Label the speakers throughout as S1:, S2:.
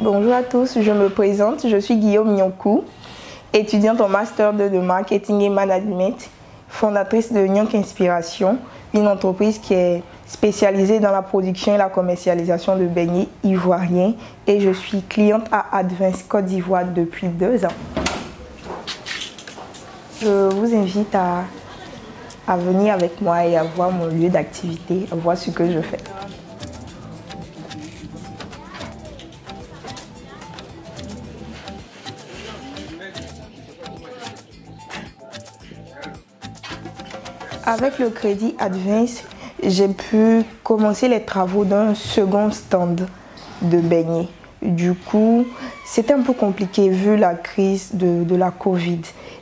S1: Bonjour à tous, je me présente, je suis Guillaume Nyonkou, étudiante en Master 2 de Marketing et Management, fondatrice de Nyonk Inspiration, une entreprise qui est spécialisée dans la production et la commercialisation de beignets ivoiriens et je suis cliente à Advance Côte d'Ivoire depuis deux ans. Je vous invite à, venir avec moi et à voir mon lieu d'activité, à voir ce que je fais. Avec le crédit Advance, j'ai pu commencer les travaux d'un second stand de beignets. Du coup, c'était un peu compliqué vu la crise de, la Covid.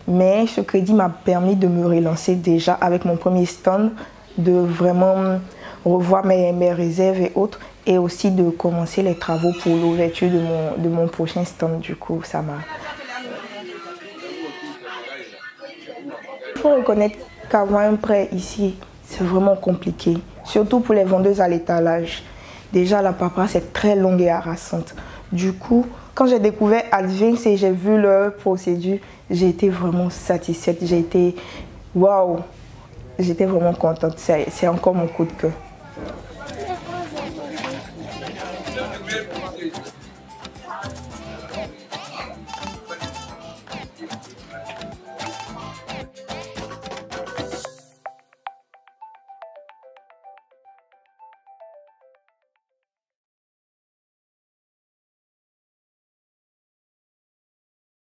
S1: Mais ce crédit m'a permis de me relancer déjà avec mon premier stand, de vraiment revoir mes, réserves et autres, et aussi de commencer les travaux pour l'ouverture de mon, de mon prochain stand. Du coup, ça m'a... Il faut reconnaître qu'avoir un prêt ici, c'est vraiment compliqué. Surtout pour les vendeuses à l'étalage. Déjà, la paperasse est très longue et harassante. Du coup, quand j'ai découvert Advance et j'ai vu leur procédure, j'ai été vraiment satisfaite. J'ai été waouh! J'étais vraiment contente. C'est encore mon coup de cœur.